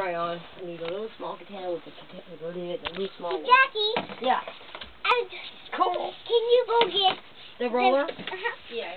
try on. I need a little small container with a container in it, a little small one. Jackie, Yeah. I'm, Cool. can you go get The roller? The, uh-huh. Yeah.